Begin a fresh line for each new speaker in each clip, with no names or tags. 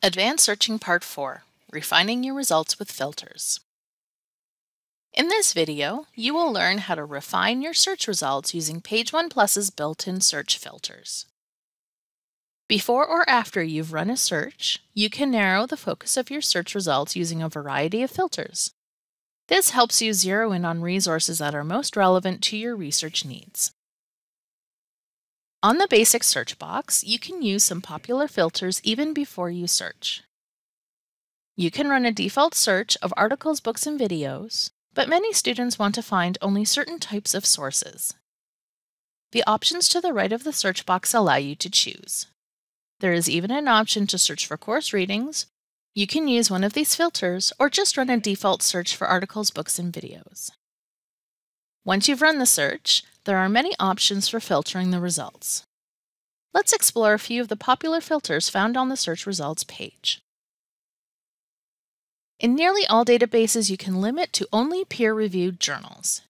Advanced Searching Part 4 Refining Your Results with Filters. In this video, you will learn how to refine your search results using Page One Plus's built-in search filters. Before or after you've run a search, you can narrow the focus of your search results using a variety of filters. This helps you zero in on resources that are most relevant to your research needs. On the basic search box, you can use some popular filters even before you search. You can run a default search of articles, books, and videos, but many students want to find only certain types of sources. The options to the right of the search box allow you to choose. There is even an option to search for course readings. You can use one of these filters or just run a default search for articles, books, and videos. Once you've run the search, there are many options for filtering the results. Let's explore a few of the popular filters found on the search results page. In nearly all databases, you can limit to only peer-reviewed journals.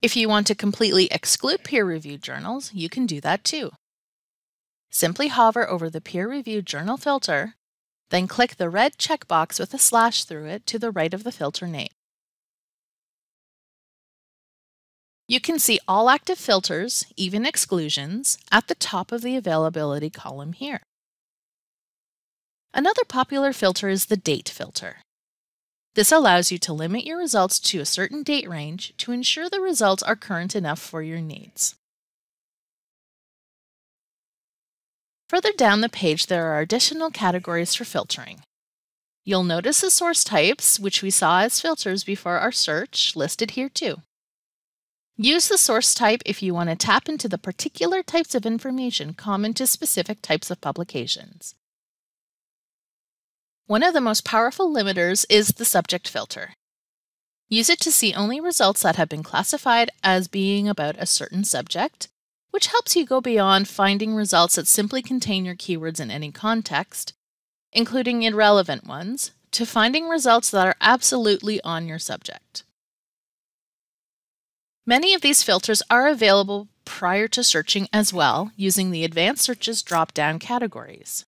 If you want to completely exclude peer-reviewed journals, you can do that too. Simply hover over the peer-reviewed journal filter then click the red checkbox with a slash through it to the right of the filter name. You can see all active filters, even exclusions, at the top of the availability column here. Another popular filter is the date filter. This allows you to limit your results to a certain date range to ensure the results are current enough for your needs. Further down the page, there are additional categories for filtering. You'll notice the source types, which we saw as filters before our search, listed here too. Use the source type if you want to tap into the particular types of information common to specific types of publications. One of the most powerful limiters is the subject filter. Use it to see only results that have been classified as being about a certain subject which helps you go beyond finding results that simply contain your keywords in any context, including irrelevant ones, to finding results that are absolutely on your subject. Many of these filters are available prior to searching as well using the Advanced Searches drop-down categories.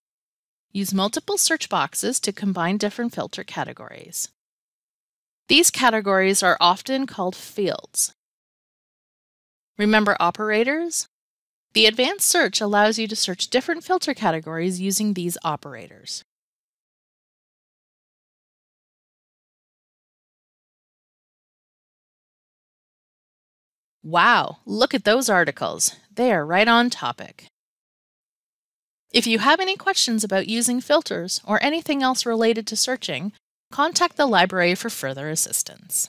Use multiple search boxes to combine different filter categories. These categories are often called fields. Remember operators? The advanced search allows you to search different filter categories using these operators. Wow, look at those articles. They are right on topic. If you have any questions about using filters or anything else related to searching, contact the library for further assistance.